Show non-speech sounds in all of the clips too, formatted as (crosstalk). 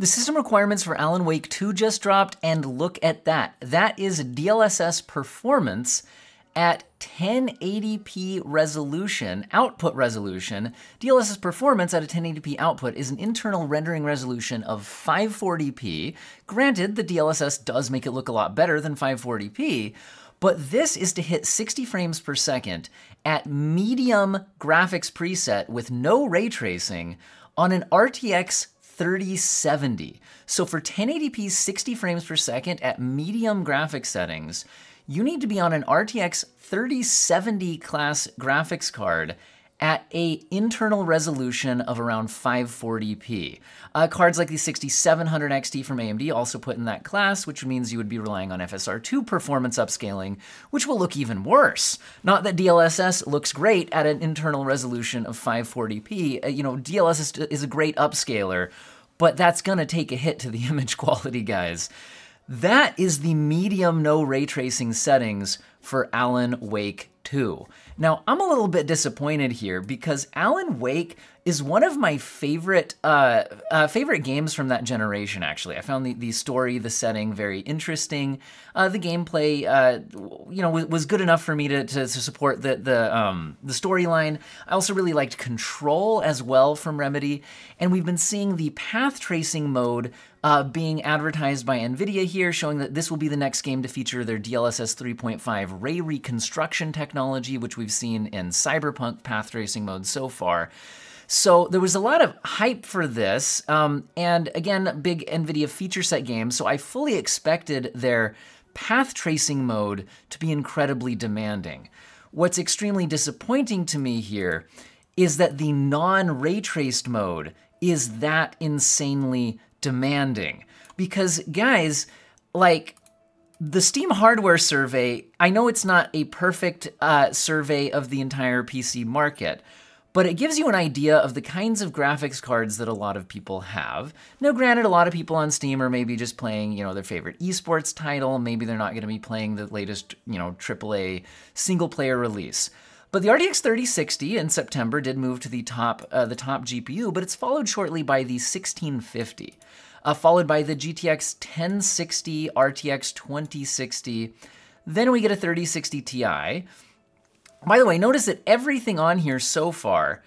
The system requirements for Alan Wake 2 just dropped, and look at that. That is DLSS performance at 1080p resolution, output resolution. DLSS performance at a 1080p output is an internal rendering resolution of 540p. Granted, the DLSS does make it look a lot better than 540p, but this is to hit 60 frames per second at medium graphics preset with no ray tracing on an RTX 3070. So for 1080p 60 frames per second at medium graphics settings, you need to be on an RTX 3070 class graphics card at a internal resolution of around 540p. Uh, cards like the 6700 XT from AMD also put in that class, which means you would be relying on FSR2 performance upscaling, which will look even worse. Not that DLSS looks great at an internal resolution of 540p. Uh, you know, DLSS is a great upscaler, but that's gonna take a hit to the (laughs) image quality, guys. That is the medium no ray tracing settings for Alan Wake 2. Now, I'm a little bit disappointed here because Alan Wake is one of my favorite uh, uh, favorite games from that generation. Actually, I found the, the story, the setting very interesting. Uh, the gameplay, uh, you know, was, was, good enough for me to, to, to support the the um, the storyline. I also really liked Control as well from Remedy, and we've been seeing the path tracing mode uh, being advertised by NVIDIA here, showing that this will be the next game to feature their DLSS 3.5 ray reconstruction technology, which we've seen in Cyberpunk path tracing mode so far. So there was a lot of hype for this, um, and again, big NVIDIA feature set game, so I fully expected their path tracing mode to be incredibly demanding. What's extremely disappointing to me here is that the non ray traced mode is that insanely demanding. Because, guys, like, the Steam hardware survey, I know it's not a perfect uh, survey of the entire PC market, but it gives you an idea of the kinds of graphics cards that a lot of people have. Now, granted, a lot of people on Steam are maybe just playing, you know, their favorite esports title. Maybe they're not going to be playing the latest, you know, AAA single-player release. But the RTX 3060 in September did move to the top, uh, the top GPU, but it's followed shortly by the 1650 uh, followed by the GTX 1060, RTX 2060. Then we get a 3060 Ti. By the way, notice that everything on here so far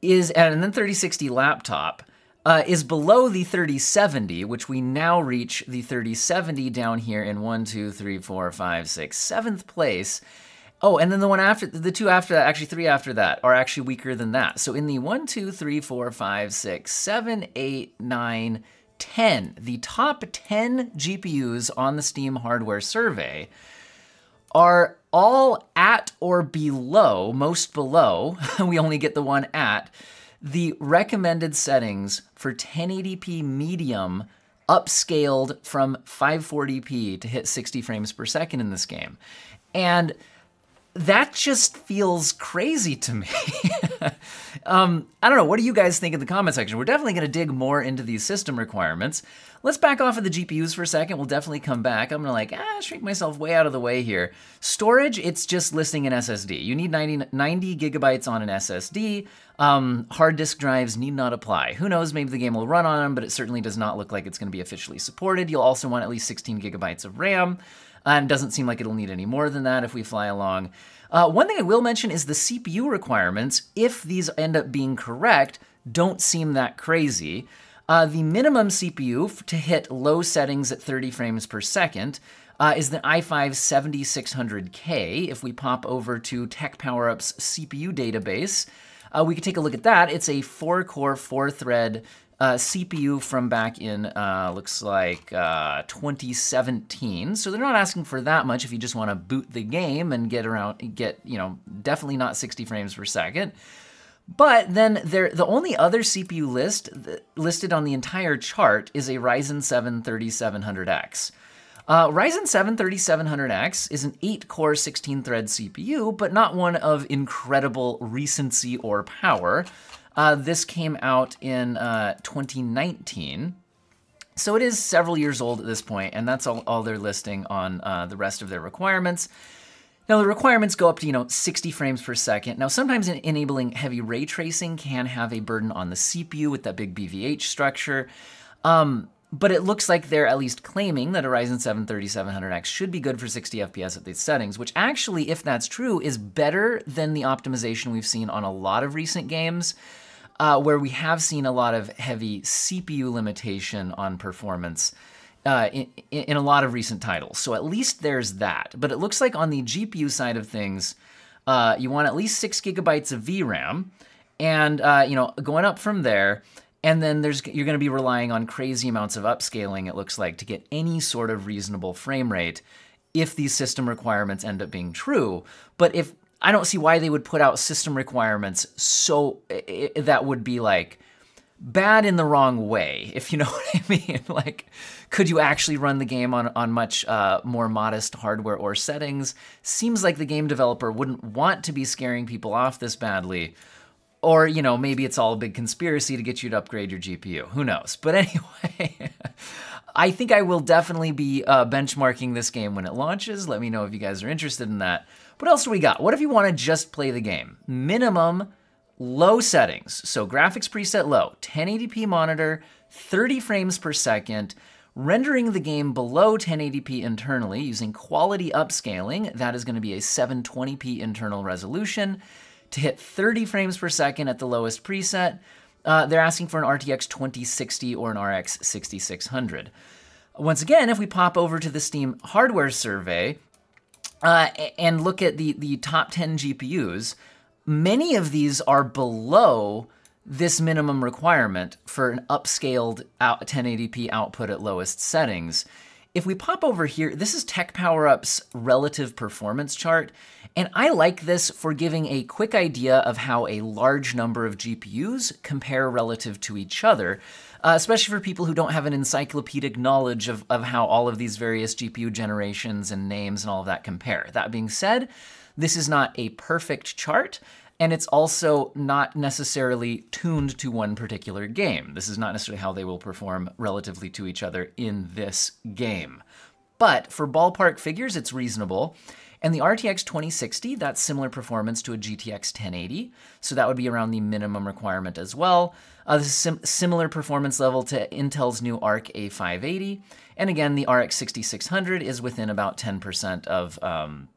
is, and then 3060 laptop, uh, is below the 3070, which we now reach the 3070 down here in one, two, three, four, five, six, seventh place. Oh, and then the one after, the two after that, actually three after that, are actually weaker than that. So in the one, two, three, four, five, six, seven, eight, nine, 10, the top 10 GPUs on the Steam hardware survey are all at or below, most below, (laughs) we only get the one at, the recommended settings for 1080p medium upscaled from 540p to hit 60 frames per second in this game. And that just feels crazy to me. (laughs) um, I don't know. What do you guys think in the comment section? We're definitely going to dig more into these system requirements. Let's back off of the GPUs for a second. We'll definitely come back. I'm going to like, ah, shrink myself way out of the way here. Storage, it's just listing an SSD. You need 90, 90 gigabytes on an SSD. Um, hard disk drives need not apply. Who knows, maybe the game will run on them, but it certainly does not look like it's going to be officially supported. You'll also want at least 16 gigabytes of RAM and doesn't seem like it'll need any more than that if we fly along. Uh, one thing I will mention is the CPU requirements, if these end up being correct, don't seem that crazy. Uh, the minimum CPU to hit low settings at 30 frames per second uh, is the i5 7600K. If we pop over to Tech PowerUp's CPU database, uh, we can take a look at that. It's a four core, four thread uh, CPU from back in, uh, looks like uh, 2017. So they're not asking for that much if you just want to boot the game and get around, get, you know, definitely not 60 frames per second. But then there, the only other CPU list listed on the entire chart is a Ryzen 7 3700X. Uh, Ryzen 7 3700X is an 8-core 16-thread CPU, but not one of incredible recency or power. Uh, this came out in uh, 2019. So it is several years old at this point, and that's all, all they're listing on uh, the rest of their requirements. Now the requirements go up to, you know, 60 frames per second. Now sometimes enabling heavy ray tracing can have a burden on the CPU with that big BVH structure. Um, but it looks like they're at least claiming that a Ryzen 7 3700X should be good for 60 FPS at these settings, which actually, if that's true, is better than the optimization we've seen on a lot of recent games, uh, where we have seen a lot of heavy CPU limitation on performance. Uh, in, in, a lot of recent titles. So at least there's that. But it looks like on the GPU side of things, uh, you want at least six gigabytes of VRAM, and uh, you know going up from there. And then there's you're going to be relying on crazy amounts of upscaling, it looks like, to get any sort of reasonable frame rate if these system requirements end up being true. But if I don't see why they would put out system requirements so it, that would be like bad in the wrong way, (laughs) if you know what I mean. (laughs) like, could you actually run the game on, on much uh, more modest hardware or settings? Seems like the game developer wouldn't want to be scaring people off this badly. Or, you know, maybe it's all a big conspiracy to get you to upgrade your GPU. Who knows? But (laughs) anyway, I think I will definitely be uh, benchmarking this game when it launches. Let me know if you guys are interested in that. What else do we got? What if you want to just play the game? Minimum low settings. So graphics preset low, 1080p monitor, 30 frames per second, rendering the game below 1080p internally using quality upscaling. That is going to be a 720p internal resolution to hit 30 frames per second at the lowest preset. Uh, they're asking for an RTX 2060 or an RX 6600. Once again, if we pop over to the Steam hardware survey uh, and look at the, the top 10 GPUs, many of these are below this minimum requirement for an upscaled 1080p output at lowest settings. If we pop over here, this is Tech Power Up's relative performance chart, and I like this for giving a quick idea of how a large number of GPUs compare relative to each other, uh, especially for people who don't have an encyclopedic knowledge of, of how all of these various GPU generations and names and all of that compare. That being said, this is not a perfect chart, and it's also not necessarily tuned to one particular game. This is not necessarily how they will perform relatively to each other in this game. But for ballpark figures, it's reasonable. And the RTX 2060, that's similar performance to a GTX 1080, so that would be around the minimum requirement as well. Uh, this is sim similar performance level to Intel's new Arc A580, and again, the RX 6600 is within about 10% of um,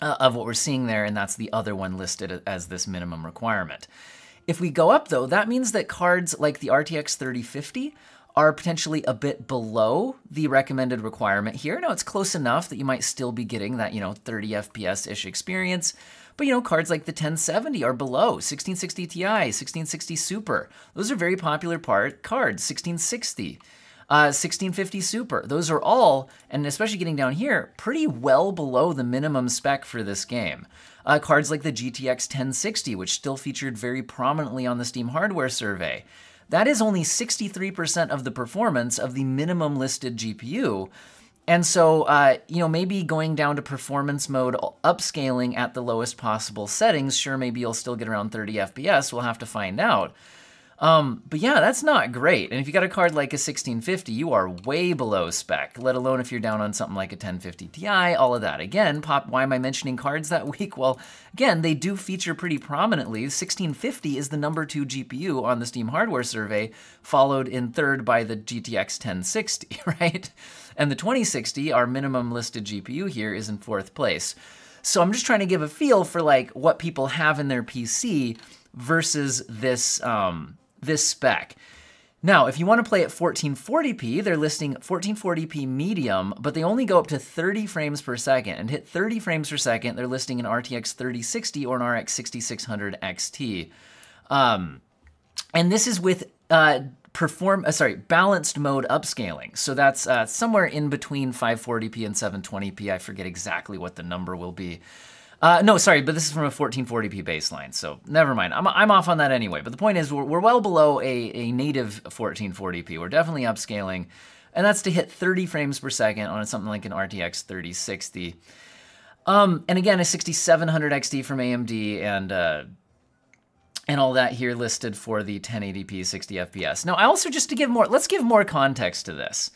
uh, of what we're seeing there, and that's the other one listed as this minimum requirement. If we go up though, that means that cards like the RTX 3050 are potentially a bit below the recommended requirement here. Now it's close enough that you might still be getting that, you know, 30 FPS-ish experience, but you know, cards like the 1070 are below, 1660 Ti, 1660 Super. Those are very popular part cards, 1660. Uh, 1650 Super. Those are all, and especially getting down here, pretty well below the minimum spec for this game. Uh, cards like the GTX 1060, which still featured very prominently on the Steam hardware survey. That is only 63% of the performance of the minimum listed GPU. And so, uh, you know, maybe going down to performance mode, upscaling at the lowest possible settings, sure, maybe you'll still get around 30 FPS. We'll have to find out. Um, but yeah, that's not great. And if you got a card like a 1650, you are way below spec, let alone if you're down on something like a 1050 Ti, all of that. Again, pop, why am I mentioning cards that weak? Well, again, they do feature pretty prominently. 1650 is the number two GPU on the Steam hardware survey, followed in third by the GTX 1060, (laughs) right? And the 2060, our minimum listed GPU here, is in fourth place. So I'm just trying to give a feel for like what people have in their PC versus this um, this spec. Now, if you want to play at 1440p, they're listing 1440p medium, but they only go up to 30 frames per second. And hit 30 frames per second, they're listing an RTX 3060 or an RX 6600 XT. Um, and this is with uh, perform, uh, sorry, balanced mode upscaling. So that's uh, somewhere in between 540p and 720p. I forget exactly what the number will be. Uh, no, sorry, but this is from a 1440p baseline, so never mind. I'm, I'm off on that anyway. But the point is, we're, we're well below a, a native 1440p. We're definitely upscaling, and that's to hit 30 frames per second on something like an RTX 3060. Um, and again, a 6700 XT from AMD and uh, and all that here listed for the 1080p 60 FPS. Now, I also just to give more, let's give more context to this.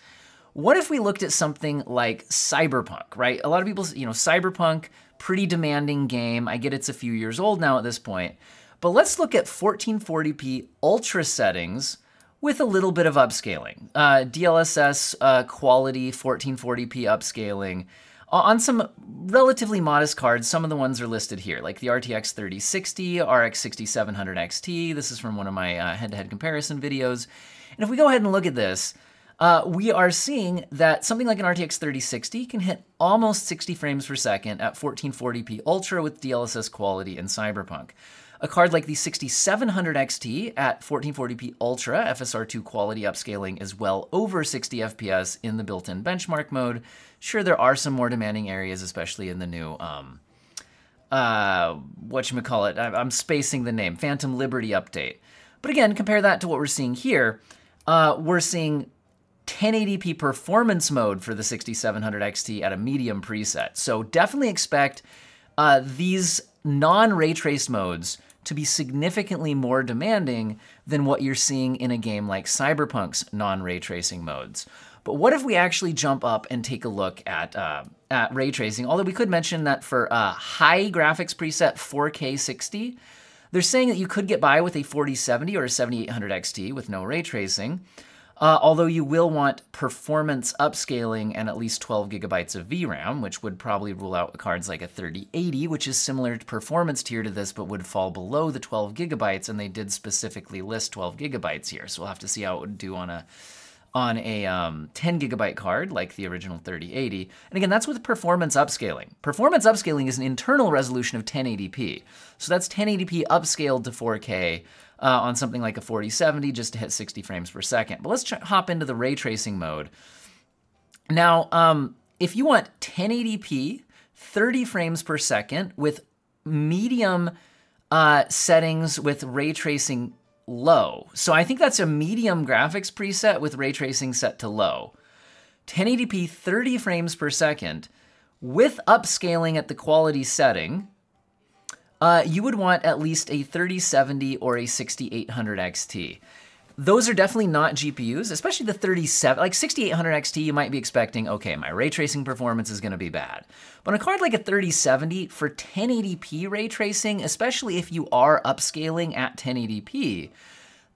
What if we looked at something like Cyberpunk, right? A lot of people, you know, Cyberpunk pretty demanding game. I get it's a few years old now at this point. But let's look at 1440p ultra settings with a little bit of upscaling. Uh, DLSS uh, quality 1440p upscaling on some relatively modest cards. Some of the ones are listed here, like the RTX 3060, RX 6700 XT. This is from one of my uh, head-to-head comparison videos. And if we go ahead and look at this, uh, we are seeing that something like an RTX 3060 can hit almost 60 frames per second at 1440p Ultra with DLSS quality in Cyberpunk. A card like the 6700 XT at 1440p Ultra FSR2 quality upscaling is well over 60 FPS in the built-in benchmark mode. Sure, there are some more demanding areas, especially in the new, um, uh, whatchamacallit, I'm spacing the name, Phantom Liberty update. But again, compare that to what we're seeing here. Uh, we're seeing 1080p performance mode for the 6700 XT at a medium preset. So definitely expect uh, these non-ray trace modes to be significantly more demanding than what you're seeing in a game like Cyberpunk's non-ray tracing modes. But what if we actually jump up and take a look at, uh, at ray tracing? Although we could mention that for a high graphics preset 4K 60, they're saying that you could get by with a 4070 or a 7800 XT with no ray tracing. Uh, although you will want performance upscaling and at least 12 gigabytes of VRAM, which would probably rule out cards like a 3080, which is similar to performance tier to this, but would fall below the 12 gigabytes, and they did specifically list 12 gigabytes here. So we'll have to see how it would do on a on a um, 10 gigabyte card like the original 3080. And again, that's with performance upscaling. Performance upscaling is an internal resolution of 1080p. So that's 1080p upscaled to 4K uh, on something like a 4070 just to hit 60 frames per second. But let's hop into the ray tracing mode. Now, um, if you want 1080p, 30 frames per second with medium uh, settings with ray tracing low. So I think that's a medium graphics preset with ray tracing set to low. 1080p 30 frames per second with upscaling at the quality setting uh, you would want at least a 3070 or a 6800 XT. Those are definitely not GPUs, especially the 37, like 6800 XT, you might be expecting, okay, my ray tracing performance is gonna be bad. But on a card like a 3070, for 1080p ray tracing, especially if you are upscaling at 1080p,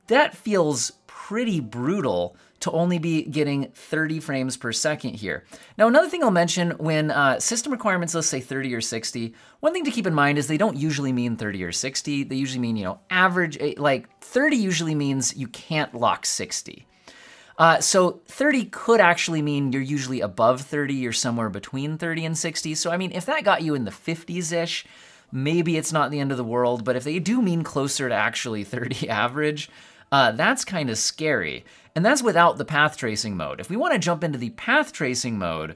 that feels pretty brutal to only be getting 30 frames per second here. Now, another thing I'll mention when uh, system requirements, let's say 30 or 60, one thing to keep in mind is they don't usually mean 30 or 60. They usually mean, you know, average, eh, like 30 usually means you can't lock 60. Uh, so 30 could actually mean you're usually above 30, you're somewhere between 30 and 60. So, I mean, if that got you in the 50s-ish, maybe it's not the end of the world, but if they do mean closer to actually 30 (laughs) average, uh, that's kind of scary. And that's without the path tracing mode. If we want to jump into the path tracing mode,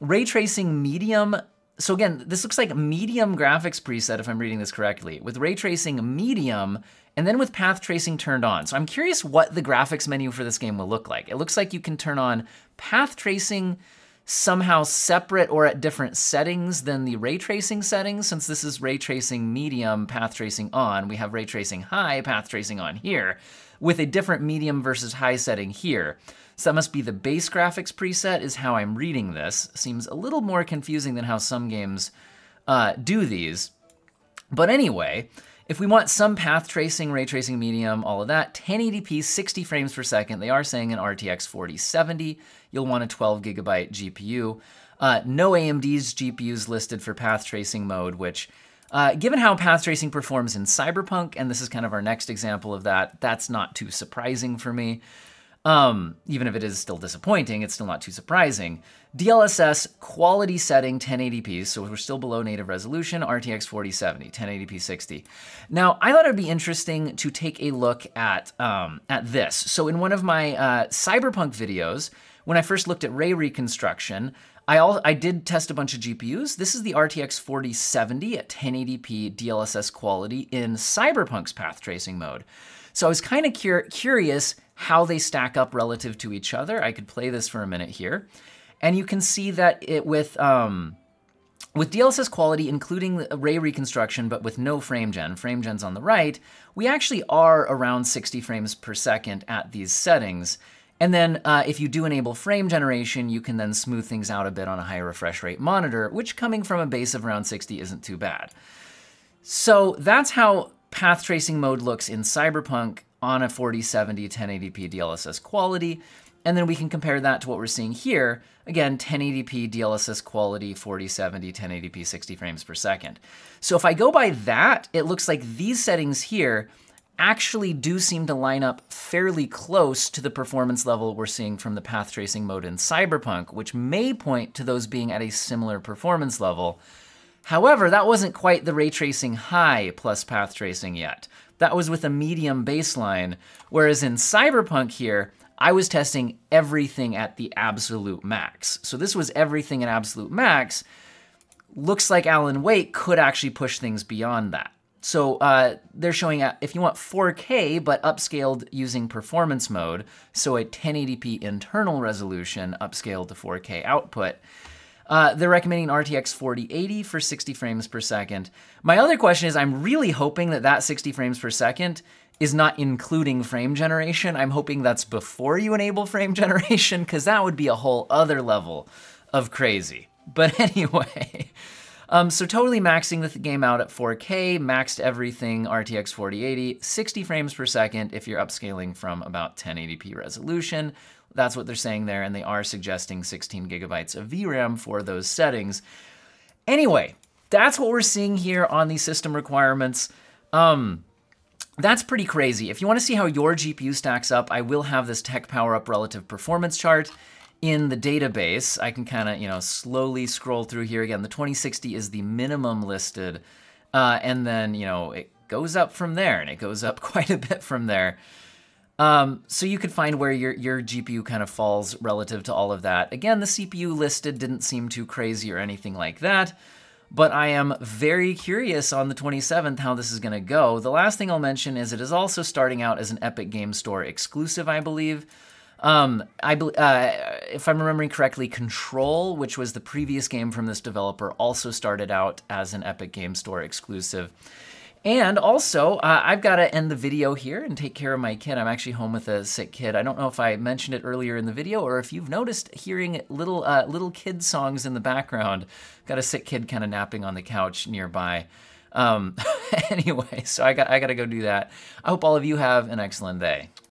ray tracing medium, so again, this looks like medium graphics preset if I'm reading this correctly, with ray tracing medium and then with path tracing turned on. So I'm curious what the graphics menu for this game will look like. It looks like you can turn on path tracing somehow separate or at different settings than the ray tracing settings. Since this is ray tracing medium, path tracing on, we have ray tracing high, path tracing on here, with a different medium versus high setting here. So that must be the base graphics preset is how I'm reading this. Seems a little more confusing than how some games uh, do these. But anyway, if we want some path tracing, ray tracing medium, all of that, 1080p, 60 frames per second, they are saying an RTX 4070, you'll want a 12 gigabyte GPU. Uh, no AMD's GPUs listed for path tracing mode, which uh, given how path tracing performs in Cyberpunk, and this is kind of our next example of that, that's not too surprising for me. Um, even if it is still disappointing, it's still not too surprising. DLSS quality setting 1080p, so we're still below native resolution, RTX 4070, 1080p 60. Now, I thought it would be interesting to take a look at, um, at this. So in one of my uh, Cyberpunk videos, when I first looked at ray reconstruction, I, all, I did test a bunch of GPUs. This is the RTX 4070 at 1080p DLSS quality in Cyberpunk's path tracing mode. So I was kind of cur curious how they stack up relative to each other. I could play this for a minute here. And you can see that it with, um, with DLSS quality, including ray reconstruction, but with no frame gen, frame gen's on the right, we actually are around 60 frames per second at these settings. And then uh, if you do enable frame generation, you can then smooth things out a bit on a higher refresh rate monitor, which coming from a base of around 60 isn't too bad. So that's how path tracing mode looks in Cyberpunk on a 4070 1080p DLSS quality. And then we can compare that to what we're seeing here. Again, 1080p DLSS quality, 4070, 1080p, 60 frames per second. So if I go by that, it looks like these settings here actually do seem to line up fairly close to the performance level we're seeing from the path tracing mode in Cyberpunk, which may point to those being at a similar performance level. However, that wasn't quite the ray tracing high plus path tracing yet. That was with a medium baseline, whereas in Cyberpunk here, I was testing everything at the absolute max. So this was everything at absolute max. Looks like Alan Wake could actually push things beyond that. So uh, they're showing if you want 4K but upscaled using performance mode, so a 1080p internal resolution upscaled to 4K output, uh, they're recommending RTX 4080 for 60 frames per second. My other question is I'm really hoping that that 60 frames per second is not including frame generation. I'm hoping that's before you enable frame (laughs) generation, because that would be a whole other level of crazy. (laughs) But anyway, um, so totally maxing the game out at 4K, maxed everything RTX 4080, 60 frames per second if you're upscaling from about 1080p resolution. That's what they're saying there, and they are suggesting 16 gigabytes of VRAM for those settings. Anyway, that's what we're seeing here on the system requirements. Um, that's pretty crazy. If you want to see how your GPU stacks up, I will have this tech power up relative performance chart in the database. I can kind of, you know, slowly scroll through here. Again, the 2060 is the minimum listed. Uh, and then, you know, it goes up from there and it goes up (laughs) quite a bit from there. Um, so you could find where your, your GPU kind of falls relative to all of that. Again, the CPU listed didn't seem too crazy or anything like that but I am very curious on the 27th how this is going to go. The last thing I'll mention is it is also starting out as an Epic Game Store exclusive, I believe. Um, I uh, if I'm remembering correctly, Control, which was the previous game from this developer, also started out as an Epic Game Store exclusive. And also, uh, I've got to end the video here and take care of my kid. I'm actually home with a sick kid. I don't know if I mentioned it earlier in the video or if you've noticed hearing little uh, little kid songs in the background. Got a sick kid kind of napping on the couch nearby. Um, (laughs) anyway, so I got I got to go do that. I hope all of you have an excellent day.